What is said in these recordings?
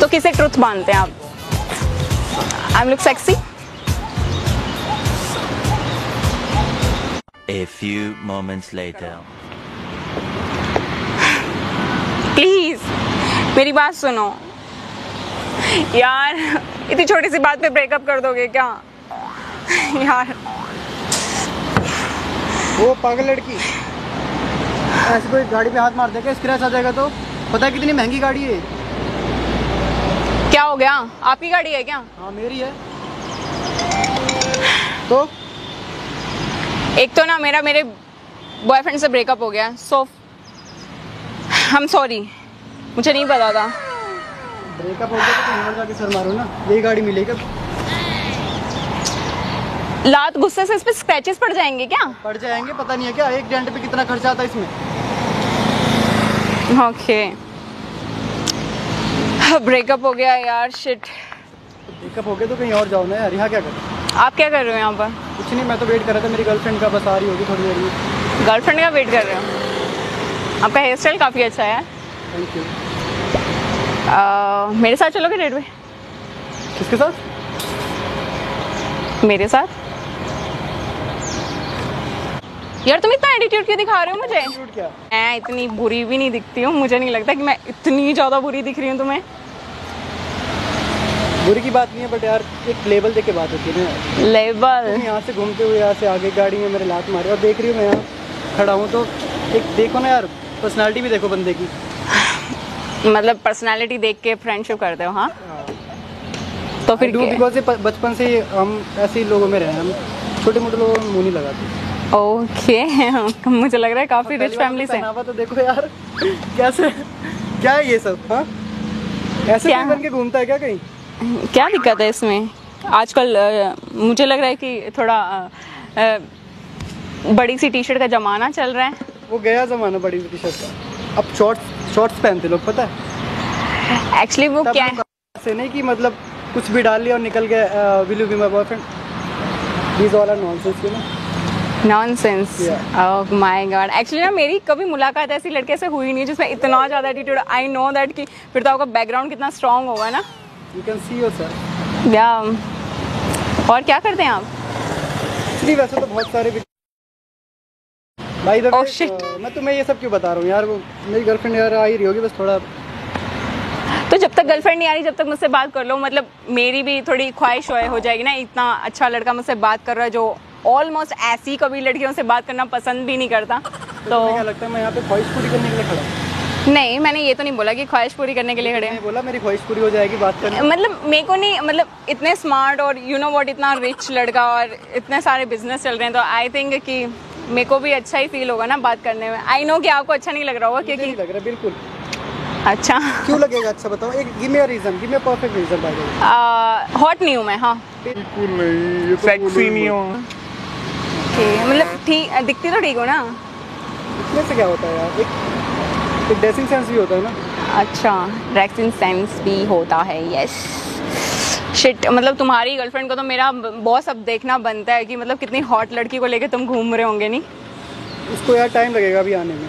तो किसे ट्रुथ मानते हैं आप? I am look sexy A few moments later. Please मेरी बात सुनो। यार इतनी छोटी सी बात पे ब्रेकअप कर दोगे क्या? यार। वो पागल लड़की। ऐसे कोई गाड़ी पे हाथ मार देगा स्क्रैच आ जाएगा तो? पता है कितनी महँगी गाड़ी है। क्या हो गया? आपकी गाड़ी है क्या? हाँ मेरी है। तो? एक तो ना मेरा मेरे बॉयफ्रेंड से ब्रेकअप हो गया सो हम सॉरी मुझे नहीं पता था। ब्रेकअप हो गया तो और जाके सर मारो ना। यही गाड़ी मिलेगी लात गुस्से से इस पे स्क्रैचेस पड़ जाएँगे क्या? पड़ जाएँगे पता नहीं है क्या? एक डेंट पे कितना खर्चा आता है इसमें। ओके ब्रेकअप हो गया यार शिट ब्रेकअप हो गया तो कहीं और जाओ ना यार यहाँ क्या करो आप क्या कर रहे हो यहाँ पर? कुछ नहीं मैं तो वेट कर रहा था मेरी गर्लफ्रेंड का बस आ रही होगी थोड़ी देर में। गर्लफ्रेंड का वेट कर रहे हो? आपका हेयर स्टाइल काफ़ी अच्छा है। थैंक यू मेरे साथ चलोगे डेट पे किसके साथ? मेरे साथ? यार तुम इतना एटीट्यूड क्यों दिखा रहे हो मुझे? क्या? मैं इतनी बुरी भी नहीं दिखती हूँ मुझे नहीं लगता कि मैं इतनी ज़्यादा बुरी दिख रही हूँ तुम्हें। बुरी की बात नहीं है बट यार एक लेवल देके बात होती है ना। लेवल तुम यहाँ से घूमते हुए यहाँ से आगे गाड़ी में मेरे लात मारे और देख रही हूँ मैं यहाँ खड़ा हूँ तो एक देखो ना यार पर्सनालिटी भी देखो बंदे की। मतलब पर्सनालिटी देख के फ्रेंडशिप करते हो हाँ? तो फिर बिकॉज़ बचपन से हम ऐसे ही लोगों में रहे हम छोटे मोटे लोगों में मुँह नहीं लगाते। Okay okay. मुझे लग रहा है काफ़ी रिच फैमिली तो से। तो देखो यार कैसे क्या है ये सब हाँ? ऐसे बन के घूमता है क्या कहीं? क्या दिक्कत है इसमें? आजकल मुझे लग रहा है कि थोड़ा अ, बड़ी सी टी शर्ट का जमाना चल रहा है। वो गया जमाना बड़ी टी शर्ट का। अब शॉर्ट्स शॉर्ट्स पहनते लोग पता है? एक्चुअली वो क्या लोग ऐसे नहीं कि मतलब कुछ भी डाल लिया और निकल गया will you be my boyfriend these all are nonsense you know nonsense oh my god actually ना मेरी कभी मुलाकात ऐसी लड़के से हुई नहीं जिसमें इतना ज़्यादा एटीट्यूड आई नो दैट कि फिर तो आपका बैकग्राउंड कितना स्ट्रांग होगा ना। यू कैन सी योरसेल्फ या। और क्या करते हैं आप? नहीं वैसे तो बहुत सारे भाई Oh, shit. मैं तुम्हें ये सब क्यों बता रहा हूँ? यार वो मेरी गर्लफ्रेंड यार आ ही रही होगी बस थोड़ा तो जब तक गर्लफ्रेंड नहीं आ रही जब तक मुझसे बात कर लो मतलब मेरी भी थोड़ी ख्वाहिश हो हो जाएगी ना इतना अच्छा लड़का मुझसे बात कर रहा है जो ऑलमोस्ट ऐसी कभी लड़कियों से बात करना पसंद भी नहीं करता तो तो लगता है मैं यहाँ पे ख्वाहिश पूरी करने के लिए खड़ा हूँ? नहीं मैंने ये तो नहीं बोला कि ख्वाहिश पूरी करने के लिए खड़े हैं। बोला मेरी ख्वाहिश पूरी हो जाएगी बात करने मतलब मेरे को नहीं मतलब इतने स्मार्ट और यू नो व्हाट इतना रिच लड़का और इतने सारे बिज़नेस चल रहे हैं तो आई थिंक कि मेरे को भी अच्छा ही फील होगा ना बात करने में। आई नो कि आपको अच्छा नहीं लग रहा होगा क्योंकि लग रहा बिल्कुल। अच्छा। क्यों लगेगा अच्छा बताओ एक give me a reason give me a perfect reason by the hot नहीं हूँ मैं हाँ। बिल्कुल नहीं ये तो सेक्सी नहीं हो। ओके मतलब ठीक दिखती तो ठीक हो ना। इसमें से क्या होता है यार? एक एक ड्रेसिंग सेंस भी होता है ना? अच्छा ड्रेसिंग सेंस भी होता है यस शिट मतलब तुम्हारी गर्लफ्रेंड को तो मेरा बॉस अब देखना बनता है कि मतलब कितनी हॉट लड़की को लेके तुम घूम रहे होंगे नहीं? उसको यार टाइम लगेगा अभी आने में।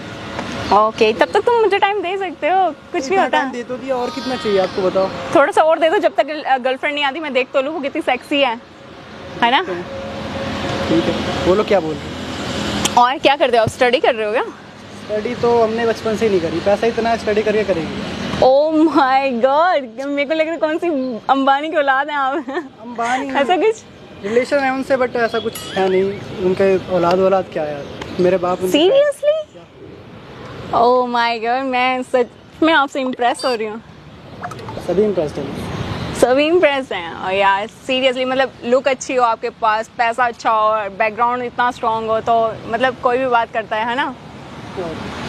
ओके okay, तब तक तुम मुझे टाइम दे सकते हो कुछ इतना होता दे तो दिया और कितना चाहिए आपको बताओ? थोड़ा सा और दे दो जब तक गर्लफ्रेंड नहीं आती मैं देख तो लूँ वो कितनी सेक्सी है। है ना? ठीक है। बोलो क्या बोल रहे और क्या करते हो आप स्टडी कर रहे हो क्या? स्टडी तो हमने बचपन से ही नहीं करी। पैसा इतना स्टडी करके करेगी। ओ माय गॉड मेरे को लग रहा है कौन सी अंबानी की औलाद है आप? अंबानी ऐसा कुछ? रिलेशन है उनसे बट ऐसा कुछ है नहीं। उनके औलाद औलाद क्या है? मेरे बाप सीरियसली ओ माय गॉड मैं सच में आपसे इम्प्रेस हो रही हूँ। सभी इंटरेस्टेड सभी इम्प्रेस हैं। और यार सीरियसली मतलब लुक अच्छी हो आपके पास पैसा अच्छा हो बैकग्राउंड इतना स्ट्रांग हो तो मतलब कोई भी बात करता है है ना?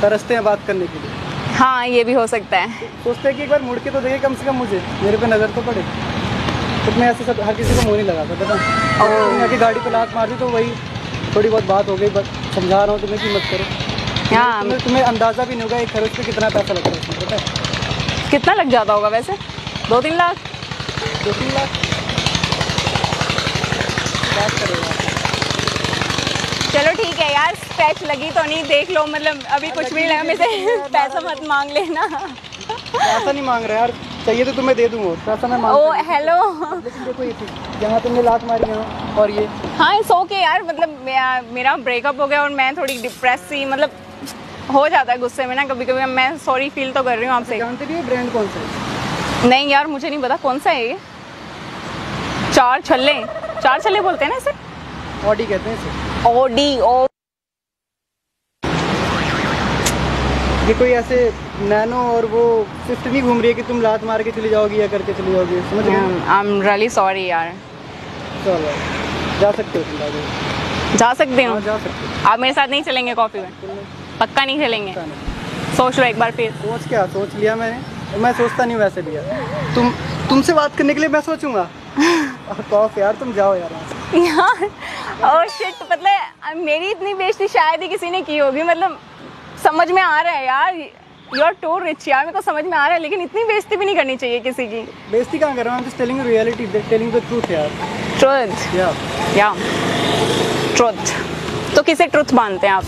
तरसते हैं बात करने के लिए? हाँ ये भी हो सकता है। सोचते हैं कि एक बार मुड़ के तो देखे कम से कम मुझे। मेरे पे नज़र तो पड़े। तो मैं ऐसे सब हर किसी को मुँह नहीं लगाता पता और की गाड़ी पे लात मार दी तो वही थोड़ी बहुत बात हो गई बस समझा रहा हूँ तुम्हें कि मत करो। हाँ। तुम्हें तुम्हें अंदाज़ा भी नहीं होगा एक खर्च पे कितना पैसा लगता है पता है? कितना लग जाता होगा वैसे? दो तीन लाख? दो तीन लाख? बात करेगा चलो ठीक है यार स्क्रैच लगी तो नहीं देख लो मतलब अभी कुछ भी नहीं लगा मेरे पैसा मत मांग लेना। पैसा नहीं मांग रहा यार चाहिए तो तुम्हें दे दूँगा पैसा मैं मांग ओ हेलो लेकिन देखो ये यहाँ तुमने लात मारी यहाँ और ये। हाँ इट्स ओके यार मतलब मेरा ब्रेकअप हो गया और मैं थोड़ी डिप्रेस सी मतलब हो जाता है गुस्से में ना कभी कभी मैं सॉरी फील तो कर रही हूँ आपसे। जानते नहीं ब्रांड कौन सा है? नहीं यार मुझे नहीं पता कौन सा है ये। चार छल्ले चार छल्ले बोलते हैं ना इसे? ऑडी कहते हैं इसे। ओडी ओ ये कोई ऐसे नैनो और वो स्विफ्ट नहीं घूम रही है कि तुम लात मार के चली जाओगी या करके चली जाओगी? समझ गए? आई एम रियली सॉरी यार। चलो। जा सकते हो तुम जा सकते हाँ। हो जा सकते हो। आप मेरे साथ नहीं चलेंगे कॉफ़ी में। पक्का नहीं चलेंगे। सोच लो एक बार फिर। सोच क्या? सोच लिया मैंने। मैं सोचता नहीं वैसे भी यार। तुम तुमसे बात करने के लिए मैं सोचूँगा। कॉफ यार तुम जाओ यार। यार ओह शिट मतलब मेरी इतनी बेइज्जती शायद ही किसी ने की होगी मतलब समझ में आ रहा है यार यू आर टू रिच यार मेरे को समझ में आ रहा है लेकिन इतनी बेइज्जती भी नहीं करनी चाहिए किसी की। बेइज्जती कहाँ कर रहा हूँ? Just telling reality telling the truth यार। ट्रुथ या या ट्रुथ तो किसे ट्रुथ मानते हैं आप?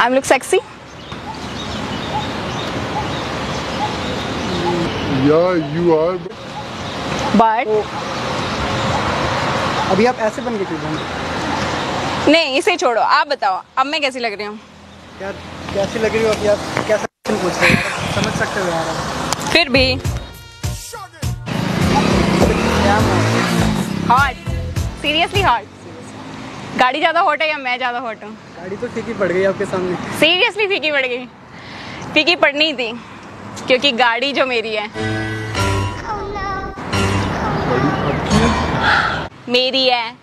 I am look sexy Yeah, you are. But तो अभी आप ऐसे बन के क्यों बन नहीं इसे छोड़ो। आप बताओ अब मैं कैसी लग रही हूँ? यार कैसी लग रही हो अभी कैसा पूछ रहे हो समझ सकते हो यार फिर भी। हॉट सीरियसली हॉट गाड़ी ज़्यादा हॉट है या मैं ज़्यादा हॉट हूँ? गाड़ी तो फीकी पड़ गई आपके सामने। सीरियसली फीकी पड़ गई। फीकी पड़नी थी क्योंकि गाड़ी जो मेरी है मेरी है।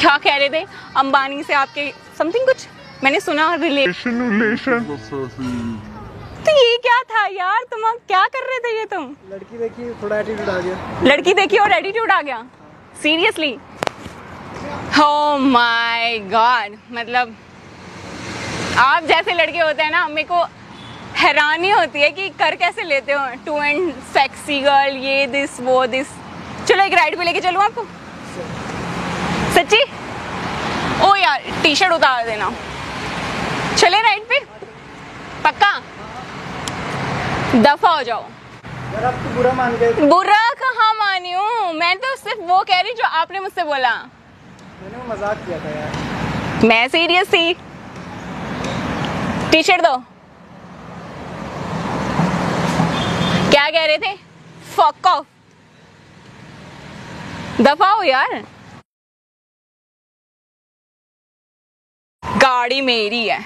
क्या कह रहे थे? अंबानी से आपके समथिंग कुछ? मैंने सुना रिलेशन रिलेशन तो ये क्या था यार? तुम अब क्या कर रहे थे ये तुम? लड़की देखी थोड़ा एटीट्यूड आ गया। लड़की देखी और एटीट्यूड आ गया? सीरियसली हो माय गॉड मतलब आप जैसे लड़के होते हैं ना मेरे को हैरानी होती है कि कर कैसे लेते हो? टू एंड सेक्सी गर्ल ये दिस वो दिस चलो एक राइड पे लेके चलूँ आपको? सच्ची? ओ यार टी शर्ट उतार देना। चले राइड पे? पक्का? दफ़ा हो जाओ। आप तो बुरा मान गए। बुरा कहाँ मानी हूँ? मैं तो सिर्फ़ वो कह रही जो आपने मुझसे बोला। मैंने वो मज़ाक किया था यार। मैं सीरियस थी। टी शर्ट दो। क्या कह रहे थे? फक ऑफ़ दफ़ा हो यार। गाड़ी मेरी है।